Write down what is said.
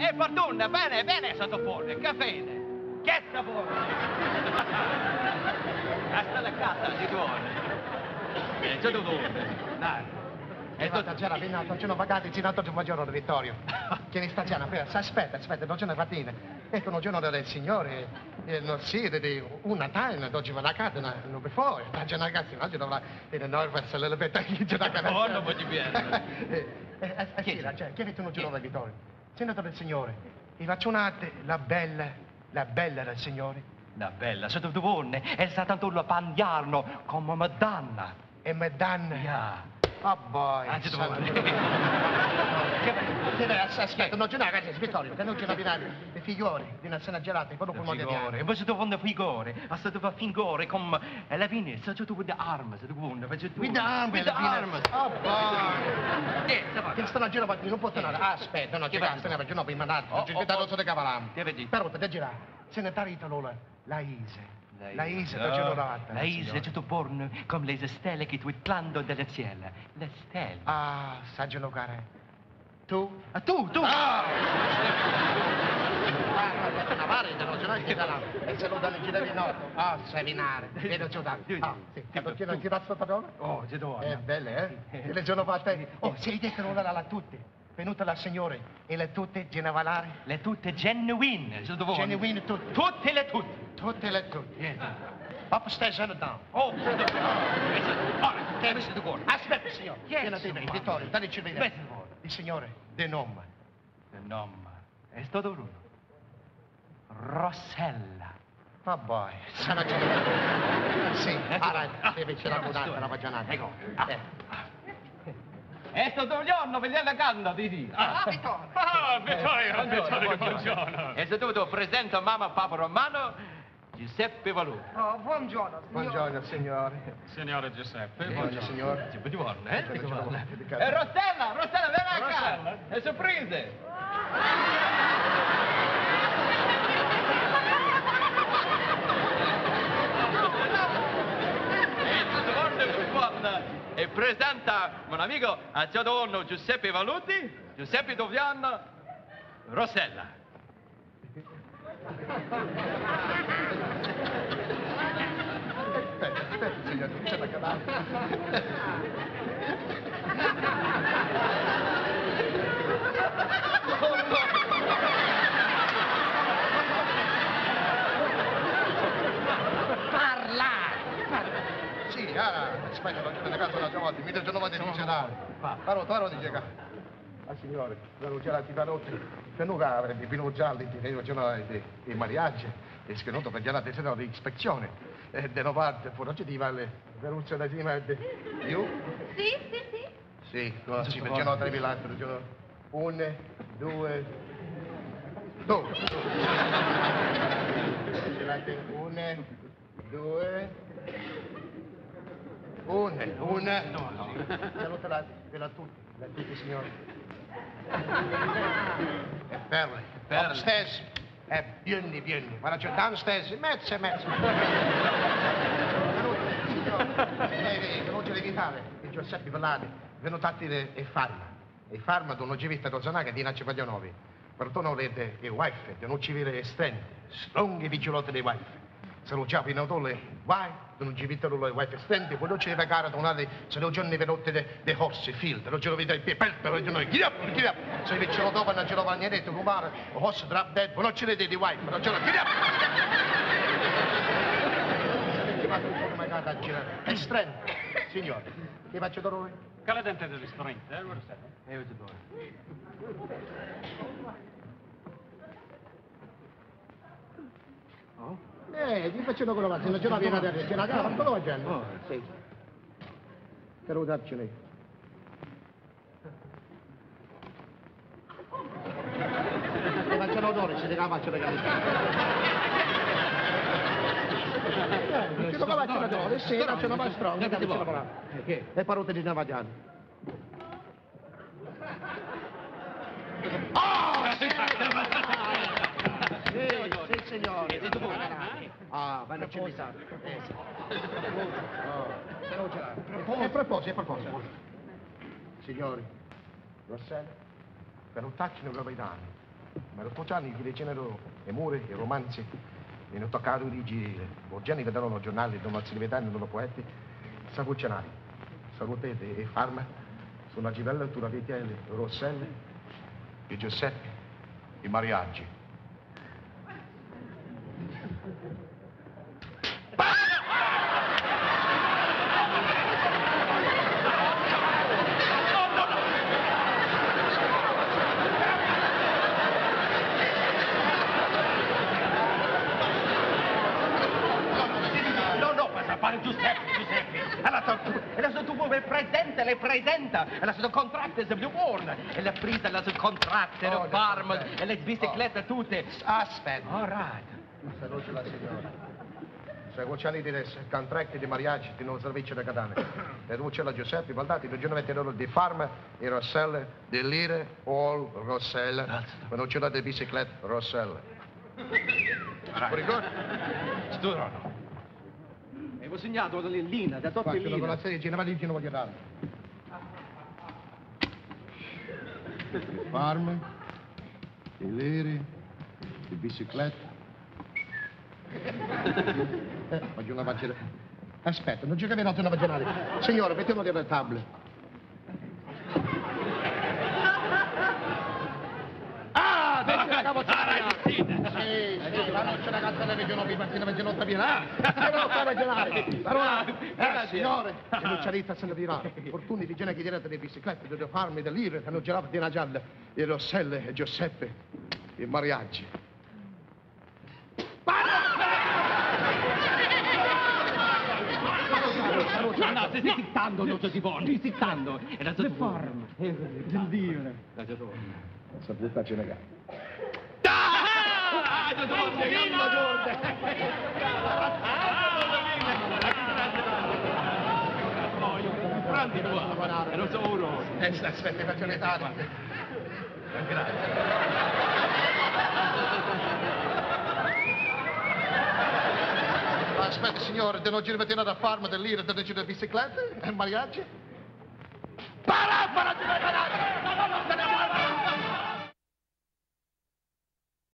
e fortuna, bene, bene, sottoporre, caffè. Che sapore! Hasta la casa, di tuone. Eh, sottoporre, dai. E tutta c'era venuto, ci sono pagati, ci dato un buongiorno Vittorio. Che ne sta già, aspetta, aspetta, non ce ne fatine. Ecco, un giorno del Signore, eh, non si di un Natale, oggi va la catena, non per fuori, sta già ragazzi, oggi dovrà, e non verso lebetta, chi c'è da catena. Oh, non voglio. Eh, eh, eh, sì, cioè, che avete un giorno del Vittorio? Senato del Signore, e faccionate la bella, la bella del Signore. La bella, sottoporre, è stata tanto la pandiarno come Madonna. E Madonna. Yeah. Oh boy. Anzi, tu vuoi. Aspetta, non c'è una ragazzi, Vittorio, che non c'è una binare. Le figlioli di una cena gelata, quello poi moglie di Figore, e poi se tu vuoi figore, a se tu fa figore come la finestra, se tu vuoi armi, se tu vuoi, faccio tu. With the arm, with the arm. Oh boy. Che sta Che stanno a giro, ma non può tenere. Ah, aspetta, no, c'è Che gas, perché no, prima nato, Oh, c'è oh, che oh. sotto cavalamo. Che vedi? Però, te girare, segretario italiano, la Ise. La Ise, Oh, ti giuro davanti. La Ise, se tu porno come le stelle che tu tlando delle cielo. Le stelle. Ah, sa giocare. Tu? Ah, tu, tu! Ah! Ah, no, una ce l'hai che da E se lo danno in giro di notte. Ah, sai vinare. Vedo giù da. Ah, sì. Non ti dà sta padrona? Oh, che donna. Eh, belle, eh? E le sono fatte. Oh, sei detto non la tutte. Venuta la signore e le tutte genevalare. Le tutte genuine, se vuoi. Genuine tutte. Tutte le tutte. Tutte le tutte. Yeah. Upstairs and down. Oh, tu Ora, che avessi tu cuore? Aspetta, signore. Yes, Vieni a te. Vittorio, ci. Aspetta, signore. Il signore, de nome. Il nome è stato uno. Rossella. Ma boy, sarà già. Sì, allora, deve c'era un'altra la vagianata. Ecco. Eh. È stato un giorno per la canna, Didi. Ah, Vittorio. Ah, Vittorio, Vittorio, buongiorno. E se tu presento mamma Papa Romano, Giuseppe Valù. Oh, buongiorno, signore. Buongiorno, signore. Signore Giuseppe, Buongiorno, signore. Buongiorno, eh? Buongiorno, Buongiorno. buongiorno. E Rossella, Rossella, vieni Rossella? qua. È sorprese. E. E presenta un amico a Giordano Giuseppe Valuti, Giuseppe Doviano, Rossella. Aspetta, aspetta, signore, non c'è da cavare. Sì, ah, aspetta, non c'è da casa una volta, mi dice non di gelare. Parlo, parlo di gelare. Ah, signore, sono gelati venuti, venuti a avere i vino gialli, che io di, di mariaggio, e schenuto per gelati, se no di ispezione. E poi non ci diva le venucce da prima e di... Io? Sì, sì, sì. Sì, così, perché no, tre l'altro giorno. Un, due, tu. Gelati, un, due, un, un. Saluta la, della tutti, la tutti signori. E perle. Perle. Upstairs. E vieni, vieni. Guarda, c'è downstairs, mezzo e mezzo. Eh, eh, devi fare. Il Giuseppe Vellani, venutati e farma. E farma non ci vista da zanare di Naci Paglianovi. Per tu non vedete i wife, non ci vede estende. Stronghi vigiloti dei wife. Se lo già fino a dove vai, non ci vedono le wife estende, poi non ci deve gara donare, se non ci vedono dei horse field, non lo vedo i piedi, per ci noi, chi up, chi up. Se vi ce lo dopo, non ce lo va niente, tu mare, horse drop dead, poi non ci vede di wife, non ce lo, chi up. Come cade a girare. Estremo, signore. Ti faccio dolore? Caledente del ristorante, eh, Rossella? E io ti Eh, ti faccio quello là, se non ce la viene da ce la cava, quello va gente. Oh. Sì. Per usarci lei. Ti faccio l'odore, te la faccio le. Eh, ce lo faccio l'odore, sì, non ce lo faccio strong, che ce lo fa. E parute di Navagliano. Oh, sì! Sì, sì, signore. Ah, c'è bisogno. Eh, sì. Oh, se non ce l'ha. E a proposito, a proposito. Signori, Rossella, per un tacchino capitano, Ma lo anni che decenero e muri, e romanzi, e non toccare origi, Borgiani che danno giornali, non si rivedano, non poeti, sa cucinare, salutete e farma, sono Givella, Turavitelli, Rosselle, e Giuseppe, e Mariaggi. No, no, ma fare Giuseppe, Giuseppe. Alla tu, e la sua tu vuoi presente, le presenta. E la sua contratto è più buona. E la presa la sua contratto, Oh, le farm, aspetta. e le biciclette tutte. Aspetta. All right. Saluto la signora. Se cucinare di contratti di mariaggi, di non servizio da catane. E tu c'è la Giuseppe, guardate, il giorno metterò di farma, e rosselle, di lire, all rosselle. Ma non c'è la di biciclette, rosselle. Right. Ricordi? Sturano. Avevo segnato la lina, da Faccio una tortellina. colazione di Generali non voglio dare. Di farma, di lire, di biciclette. Eh, voglio una vaginale. Aspetta, non che venuto una vaginale. Signore, mettiamo delle table. Ah, vedi la capocciata! Sì, sì, la noce ragazza delle regionali, perché la regionotta viene. Ah, devono fare regionali. Allora, eh, signore, non c'è rita se ne dirà. Fortuni di gente che direte delle biciclette, delle farme, delle lire, che non girava di una gialla, e Rosselle, e Giuseppe, e mariaggi. No, no, stai zittando, non ti buono, stai zittando. E la sua forma. Il Dio. La sua forma. Saputa ce ne gatti. Ah! La sua forma. Grandi tua. E non so uno. Eh, aspetta, faccio le tardi. Aspetta, signore, te non ci rimettete da farma, dell'ira, te ne ci da biciclette, e mariaggi? Para, para, te ne